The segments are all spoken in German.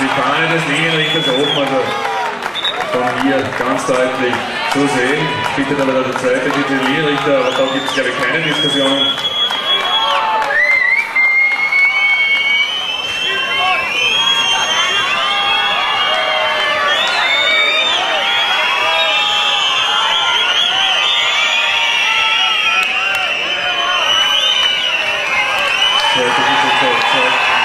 die Fahne des Linienrichters oben, also von hier ganz deutlich zu sehen. Bitte dann wieder der zweite Titel Linienrichter, aber da gibt es glaube ich keine Diskussionen. Zweite Titel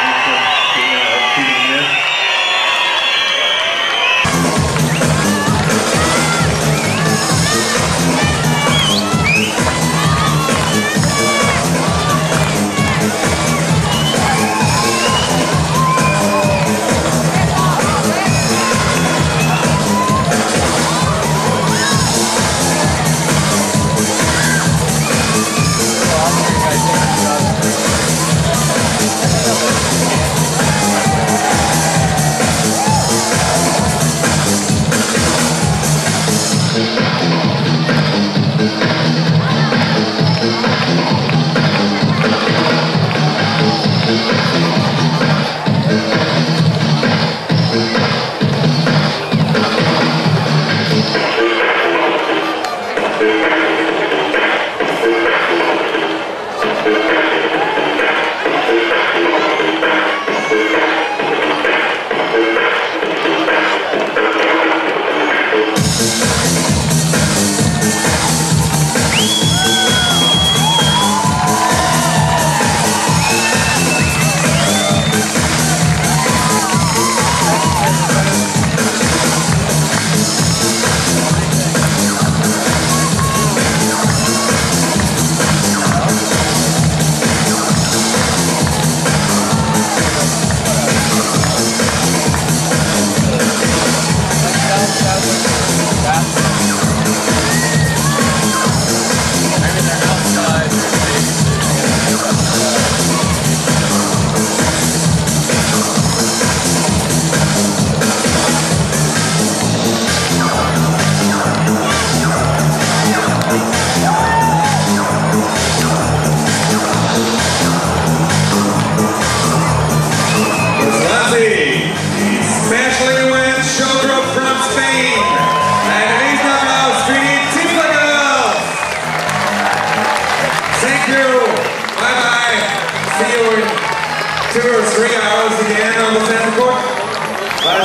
three hours again on the Santa Court.